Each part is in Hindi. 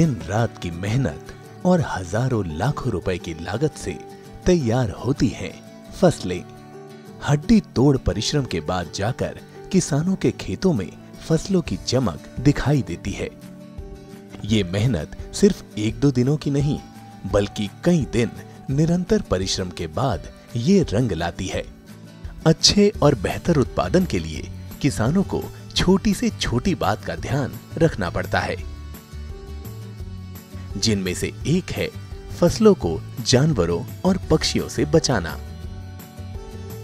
दिन रात की मेहनत और हज़ारों लाखों रुपए की लागत से तैयार होती हैं फ़सलें। हड्डी तोड़ परिश्रम के बाद जाकर किसानों के खेतों में फ़सलों की चमक दिखाई देती है। ये मेहनत सिर्फ़ एक दो दिनों की नहीं, बल्कि कई दिन निरंतर परिश्रम के बाद ये रंग लाती है। अच्छे और बेहतर उत्पादन के लिए किसानों को छोटी से छोटी बात का ध्यान रखना पड़ता है। जिनमें से एक है फ़सलों को, जानवरों और पक्षियों से बचाना।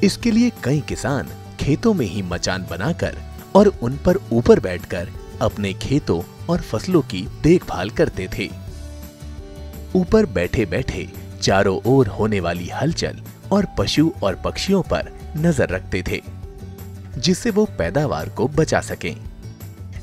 इसके लिए कई किसान खेतों में ही मचान बनाकर और उन पर ऊपर बैठकर अपने खेतों और फ़सलों की देखभाल करते थे। ऊपर बैठे बैठे चारों ओर होने वाली हलचल और पशु और पक्षियों पर नज़र रखते थे, जिससे वो पैदावार को बचा सकें।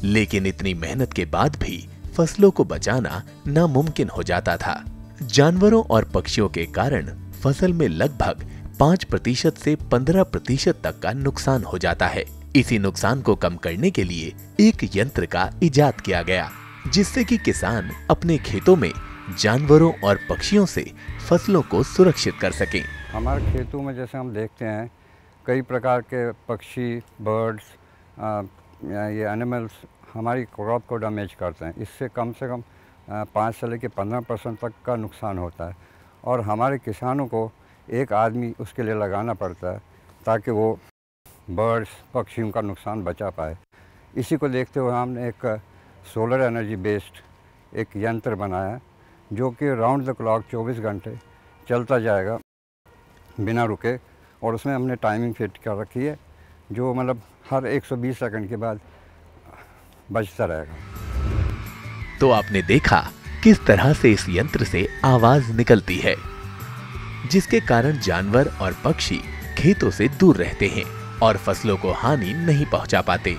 लेकिन इतनी मेहनत के बाद भी फ़सलों को बचाना नामुमकिन हो जाता था। जानवरों और पक्षियों के कारण फ़सल में लगभग पाँच प्रतिशत से पंद्रह प्रतिशत तक का नुकसान हो जाता है। इसी नुकसान को कम करने के लिए एक यंत्र का इजाद किया गया, जिससे कि किसान अपने खेतों में जानवरों और पक्षियों से फ़सलों को सुरक्षित कर सकें। हमारे खेतों में जैसे हम देखते हैं, कई प्रकार के पक्षी, बर्ड्स ये एनिमल्स हमारी क्रॉप को डैमेज करते हैं। इससे कम से कम पाँच से लेकर पंद्रह परसेंट तक का नुकसान होता है। और हमारे किसानों को एक आदमी उसके लिए लगाना पड़ता है ताकि वो बर्ड्स, पक्षियों का नुकसान बचा पाए। इसी को देखते हुए हमने एक सोलर एनर्जी बेस्ड एक यंत्र बनाया जो कि राउंड द क्लॉक 24 घंटे चलता जाएगा बिना रुके। और उसमें हमने टाइमिंग फिट कर रखी है, जो मतलब हर 120 सेकंड के बाद बजता रहेगा तो आपने देखा किस तरह से इस यंत्र से आवाज़ निकलती है जिसके कारण जानवर और पक्षी खेतों से दूर रहते हैं और फ़सलों को हानि नहीं पहुँचा पाते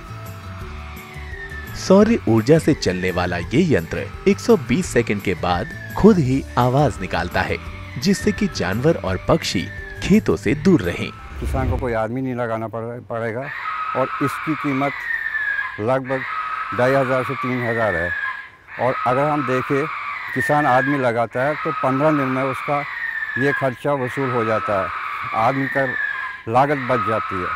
सौर्य ऊर्जा से चलने वाला ये यंत्र 120 सेकंड के बाद खुद ही आवाज़ निकालता है जिससे कि जानवर और पक्षी खेतों से दूर रहें। किसान को कोई आदमी नहीं लगाना पड़ेगा और इसकी कीमत लगभग ढाई हज़ार से तीन हज़ार है। और अगर हम देखें, किसान आदमी लगाता है तो पंद्रह दिन में उसका ये खर्चा वसूल हो जाता है। आदमी का लागत बच जाती है।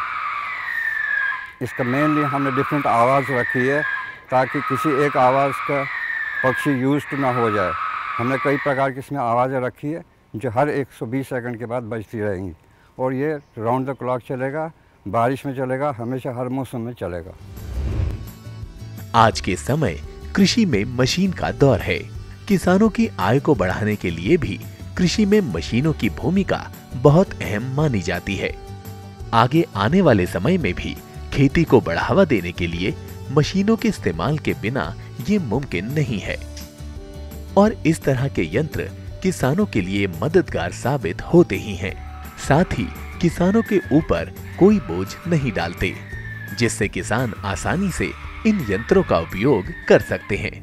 इसका मेनली हमने डिफरेंट आवाज़ रखी है, ताकि किसी एक आवाज़ का पक्षी यूज़ ना हो जाए। हमने कई प्रकार की इसमें आवाज़ें रखी है, जो हर 120 सेकंड के बाद बजती रहेंगी। और ये राउंड द क्लॉक चलेगा, बारिश में चलेगा, हमेशा हर मौसम में चलेगा। आज के समय कृषि में मशीन का दौर है। किसानों की आय को बढ़ाने के लिए भी कृषि में मशीनों की भूमिका बहुत अहम मानी जाती है। आगे आने वाले समय में भी खेती को बढ़ावा देने के लिए मशीनों के इस्तेमाल के बिना ये मुमकिन नहीं है। और इस तरह के यंत्र किसानों के लिए मददगार साबित होते ही हैं। साथ ही किसानों के ऊपर कोई बोझ नहीं डालते, जिससे किसान आसानी से इन यंत्रों का उपयोग कर सकते हैं।